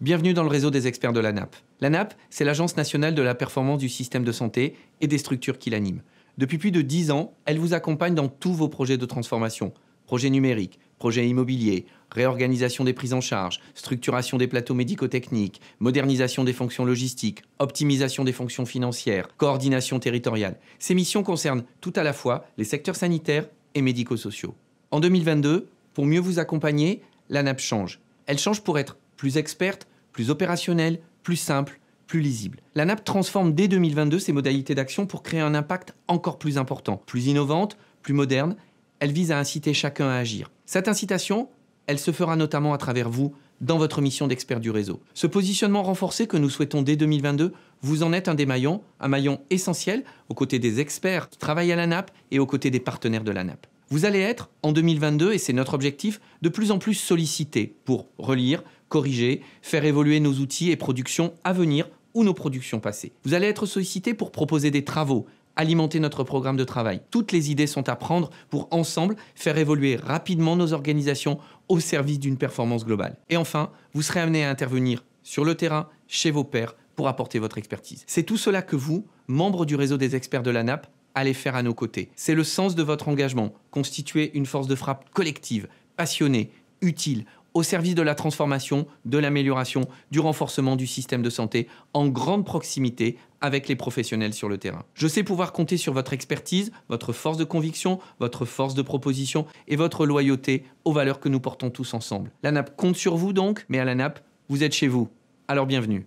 Bienvenue dans le réseau des experts de l'ANAP. L'ANAP, c'est l'Agence nationale de la performance du système de santé et des structures qui l'animent. Depuis plus de 10 ans, elle vous accompagne dans tous vos projets de transformation. Projets numériques, projets immobiliers, réorganisation des prises en charge, structuration des plateaux médico-techniques, modernisation des fonctions logistiques, optimisation des fonctions financières, coordination territoriale. Ces missions concernent tout à la fois les secteurs sanitaires et médico-sociaux. En 2022, pour mieux vous accompagner, l'ANAP change. Elle change pour être plus experte, plus opérationnelle, plus simple, plus lisible. L'ANAP transforme dès 2022 ses modalités d'action pour créer un impact encore plus important, plus innovante, plus moderne. Elle vise à inciter chacun à agir. Cette incitation, elle se fera notamment à travers vous dans votre mission d'expert du réseau. Ce positionnement renforcé que nous souhaitons dès 2022, vous en êtes un des maillons, un maillon essentiel aux côtés des experts qui travaillent à l'ANAP et aux côtés des partenaires de l'ANAP. Vous allez être, en 2022, et c'est notre objectif, de plus en plus sollicité pour relire, corriger, faire évoluer nos outils et productions à venir ou nos productions passées. Vous allez être sollicité pour proposer des travaux, alimenter notre programme de travail. Toutes les idées sont à prendre pour ensemble faire évoluer rapidement nos organisations au service d'une performance globale. Et enfin, vous serez amené à intervenir sur le terrain, chez vos pairs, pour apporter votre expertise. C'est tout cela que vous, membres du réseau des experts de l'ANAP, allez faire à nos côtés. C'est le sens de votre engagement, constituer une force de frappe collective, passionnée, utile, au service de la transformation, de l'amélioration, du renforcement du système de santé, en grande proximité avec les professionnels sur le terrain. Je sais pouvoir compter sur votre expertise, votre force de conviction, votre force de proposition et votre loyauté aux valeurs que nous portons tous ensemble. La NAP compte sur vous donc, mais à la NAP, vous êtes chez vous. Alors bienvenue.